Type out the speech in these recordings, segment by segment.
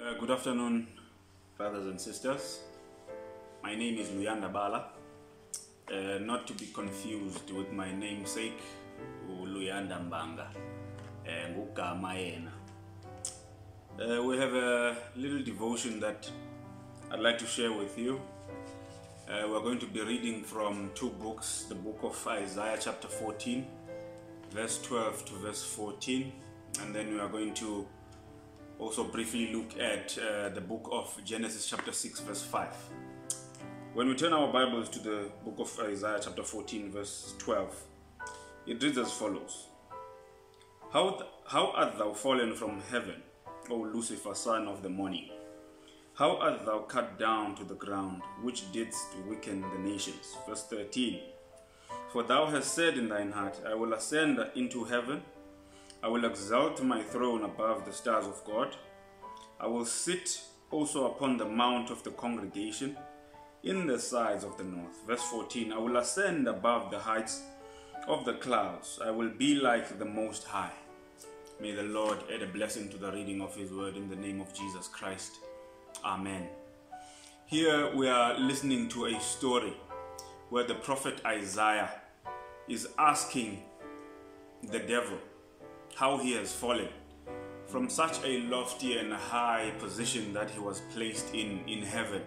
Uh, good afternoon, brothers and sisters. My name is Luyanda Bala, uh, not to be confused with my namesake, Luyanda Mbanga, uh. Uh, we have a little devotion that I'd like to share with you. Uh, we're going to be reading from two books the book of Isaiah, chapter 14, verse 12 to verse 14, and then we are going to also briefly look at uh, the book of Genesis, chapter 6, verse 5. When we turn our Bibles to the book of Isaiah, chapter 14, verse 12, it reads as follows How, th- how art thou fallen from heaven, O Lucifer, son of the morning? How art thou cut down to the ground, which didst weaken the nations? Verse 13 For thou hast said in thine heart, I will ascend into heaven. I will exalt my throne above the stars of God. I will sit also upon the mount of the congregation in the sides of the north. Verse 14 I will ascend above the heights of the clouds. I will be like the Most High. May the Lord add a blessing to the reading of His word in the name of Jesus Christ. Amen. Here we are listening to a story where the prophet Isaiah is asking the devil how he has fallen from such a lofty and high position that he was placed in in heaven.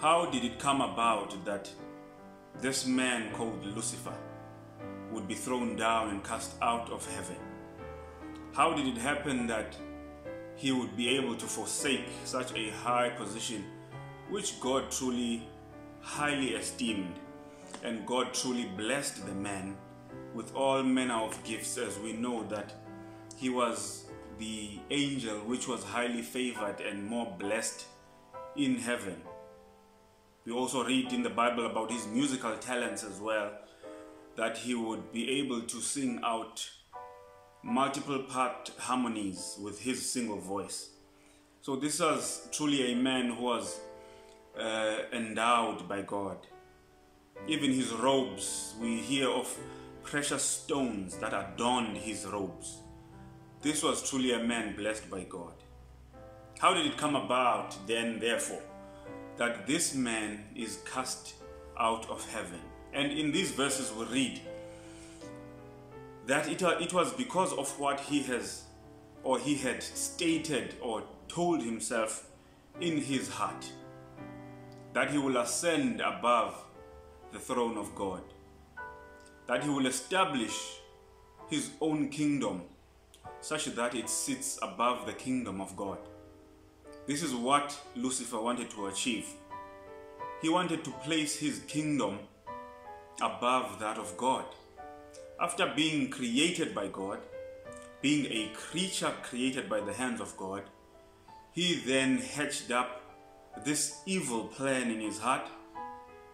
How did it come about that this man called Lucifer would be thrown down and cast out of heaven? How did it happen that he would be able to forsake such a high position which God truly highly esteemed and God truly blessed the man with all manner of gifts as we know that he was the angel which was highly favored and more blessed in heaven. We also read in the Bible about his musical talents as well, that he would be able to sing out multiple part harmonies with his single voice. So, this was truly a man who was uh, endowed by God. Even his robes, we hear of precious stones that adorned his robes. This was truly a man blessed by God. How did it come about then, therefore, that this man is cast out of heaven? And in these verses, we read that it, uh, it was because of what he has or he had stated or told himself in his heart that he will ascend above the throne of God, that he will establish his own kingdom such that it sits above the kingdom of God. This is what Lucifer wanted to achieve. He wanted to place his kingdom above that of God. After being created by God, being a creature created by the hands of God, he then hatched up this evil plan in his heart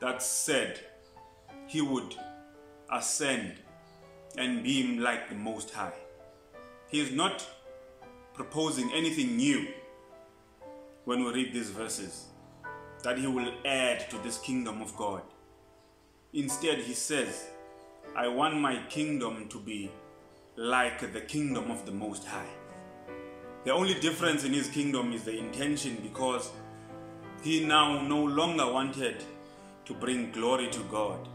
that said he would ascend and be like the Most High. He is not proposing anything new when we read these verses that he will add to this kingdom of God. Instead, he says, I want my kingdom to be like the kingdom of the Most High. The only difference in his kingdom is the intention because he now no longer wanted to bring glory to God.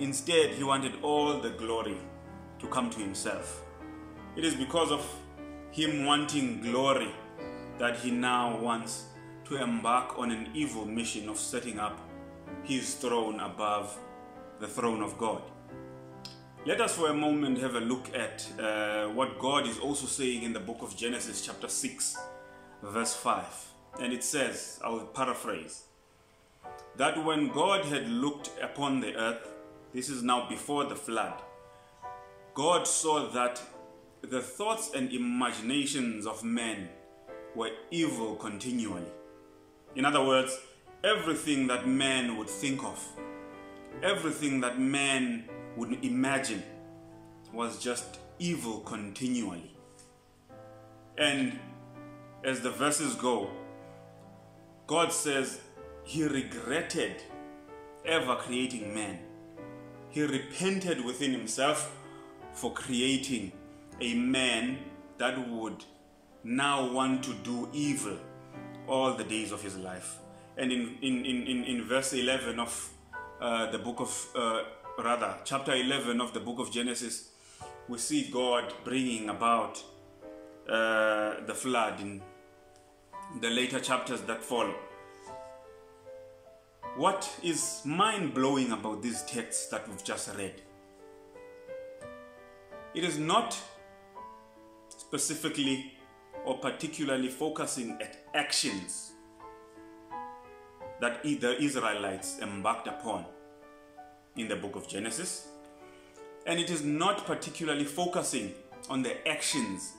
Instead, he wanted all the glory to come to himself. It is because of him wanting glory that he now wants to embark on an evil mission of setting up his throne above the throne of God. Let us for a moment have a look at uh, what God is also saying in the book of Genesis, chapter 6, verse 5. And it says, I will paraphrase, that when God had looked upon the earth, this is now before the flood, God saw that the thoughts and imaginations of men were evil continually. In other words, everything that man would think of, everything that man would imagine was just evil continually. And as the verses go, God says he regretted ever creating man. He repented within himself for creating a man that would now want to do evil all the days of his life. And in, in, in, in, verse 11 of uh, the book of, uh, rather, chapter 11 of the book of Genesis, we see God bringing about uh, the flood in the later chapters that follow. What is mind blowing about these texts that we've just read? It is not specifically or particularly focusing at actions that the Israelites embarked upon in the book of Genesis. And it is not particularly focusing on the actions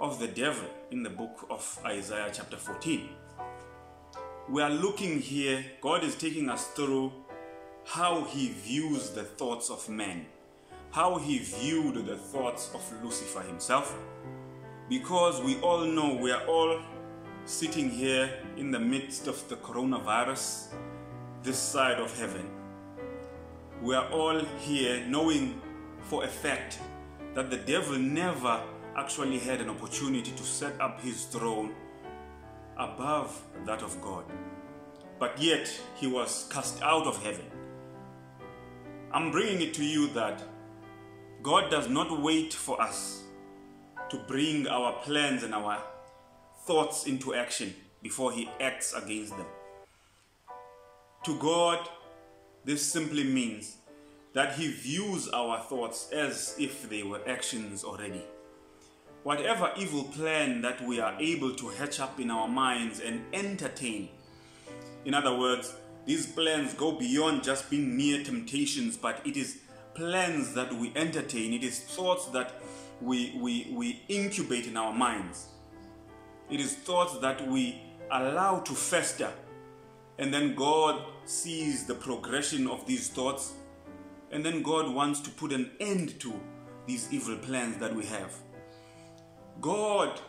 of the devil in the book of Isaiah, chapter 14. We are looking here, God is taking us through how he views the thoughts of men, how he viewed the thoughts of Lucifer himself, because we all know we are all sitting here in the midst of the coronavirus, this side of heaven. We are all here knowing for a fact that the devil never actually had an opportunity to set up his throne above that of God. But yet he was cast out of heaven. I'm bringing it to you that God does not wait for us to bring our plans and our thoughts into action before he acts against them. To God, this simply means that he views our thoughts as if they were actions already. Whatever evil plan that we are able to hatch up in our minds and entertain, in other words, these plans go beyond just being mere temptations, but it is plans that we entertain, it is thoughts that we, we, we incubate in our minds. It is thoughts that we allow to fester. And then God sees the progression of these thoughts. And then God wants to put an end to these evil plans that we have. God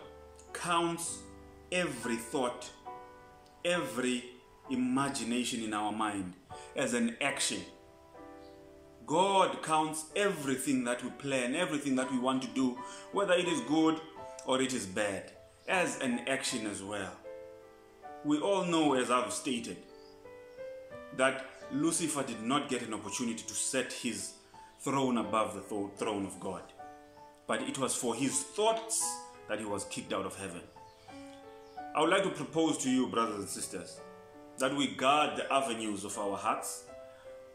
counts every thought, every imagination in our mind as an action. God counts everything that we plan, everything that we want to do, whether it is good or it is bad, as an action as well. We all know, as I've stated, that Lucifer did not get an opportunity to set his throne above the throne of God, but it was for his thoughts that he was kicked out of heaven. I would like to propose to you, brothers and sisters, that we guard the avenues of our hearts,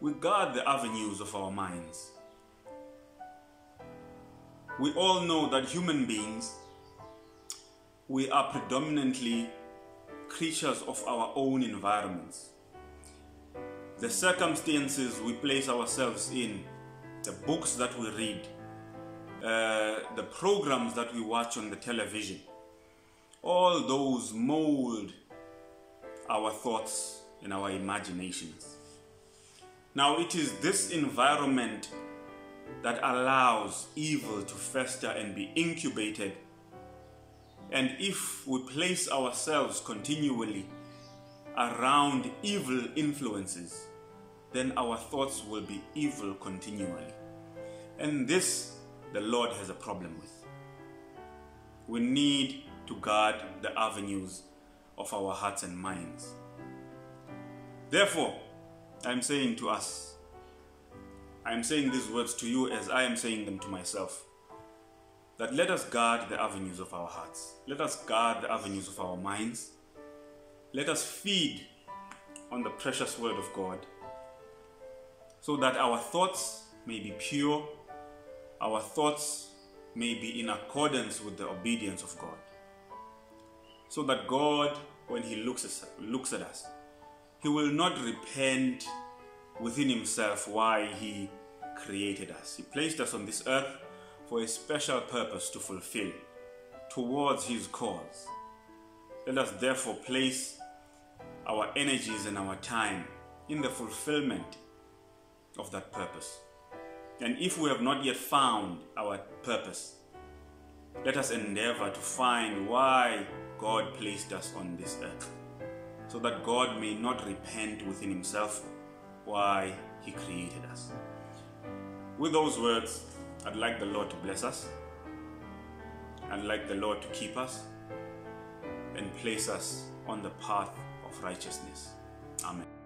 we guard the avenues of our minds. We all know that human beings, we are predominantly creatures of our own environments. The circumstances we place ourselves in, the books that we read, uh, the programs that we watch on the television, all those mold our thoughts and our imaginations. Now, it is this environment that allows evil to fester and be incubated. And if we place ourselves continually around evil influences, then our thoughts will be evil continually. And this the Lord has a problem with. We need to guard the avenues of our hearts and minds. Therefore, I'm saying to us, I'm saying these words to you as I am saying them to myself, that let us guard the avenues of our hearts. Let us guard the avenues of our minds. Let us feed on the precious word of God so that our thoughts may be pure, our thoughts may be in accordance with the obedience of God. So that God, when He looks at, looks at us, He will not repent within Himself why He created us. He placed us on this earth for a special purpose to fulfill towards His cause. Let us therefore place our energies and our time in the fulfillment of that purpose. And if we have not yet found our purpose, let us endeavor to find why God placed us on this earth, so that God may not repent within Himself why He created us. With those words, I'd like the Lord to bless us. I'd like the Lord to keep us. and place us on the path of righteousness. Amen.